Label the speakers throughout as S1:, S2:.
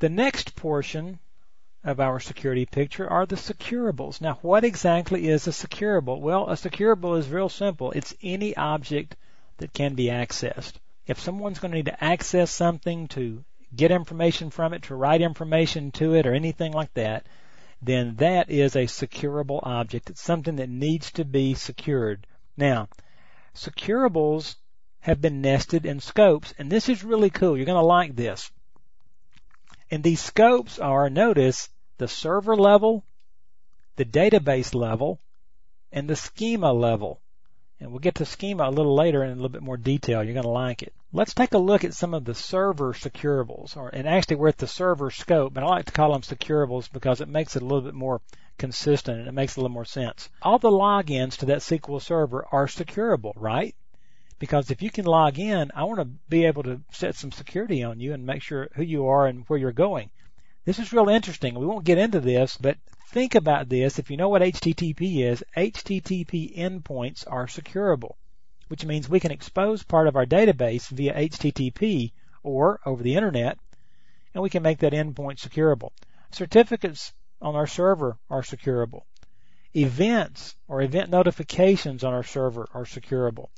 S1: The next portion of our security picture are the securables. Now, what exactly is a securable? Well, a securable is real simple. It's any object that can be accessed. If someone's going to need to access something to get information from it, to write information to it, or anything like that, then that is a securable object. It's something that needs to be secured. Now, securables have been nested in scopes, and this is really cool. You're going to like this. And these scopes are, notice, the server level, the database level, and the schema level. And we'll get to schema a little later in a little bit more detail. You're going to like it. Let's take a look at some of the server securables, or, and actually we're at the server scope, but I like to call them securables because it makes it a little bit more consistent and it makes a little more sense. All the logins to that SQL server are securable, right? Because if you can log in, I want to be able to set some security on you and make sure who you are and where you're going. This is real interesting. We won't get into this, but think about this. If you know what HTTP is, HTTP endpoints are securable, which means we can expose part of our database via HTTP or over the internet, and we can make that endpoint securable. Certificates on our server are securable. Events or event notifications on our server are securable.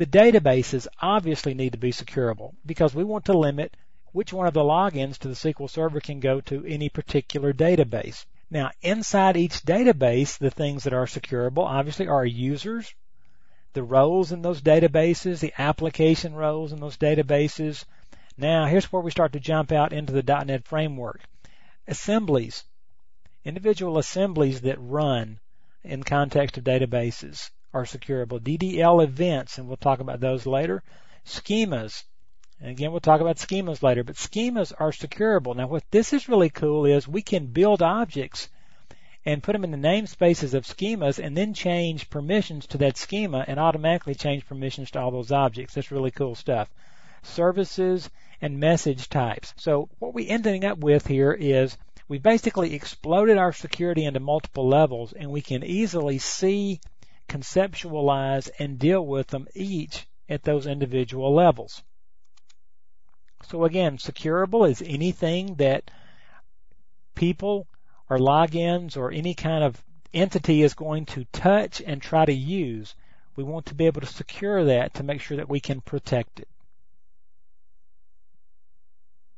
S1: The databases obviously need to be securable because we want to limit which one of the logins to the SQL Server can go to any particular database. Now, inside each database, the things that are securable obviously are users, the roles in those databases, the application roles in those databases. Now, here's where we start to jump out into the .NET framework. Assemblies, individual assemblies that run in context of databases are securable. DDL events, and we'll talk about those later. Schemas, and again, we'll talk about schemas later, but schemas are securable. Now, what this is really cool is we can build objects and put them in the namespaces of schemas and then change permissions to that schema and automatically change permissions to all those objects. That's really cool stuff. Services and message types. So what we ending up with here is we basically exploded our security into multiple levels and we can easily see, conceptualize, and deal with them each at those individual levels. So again, securable is anything that people or logins or any kind of entity is going to touch and try to use. We want to be able to secure that to make sure that we can protect it.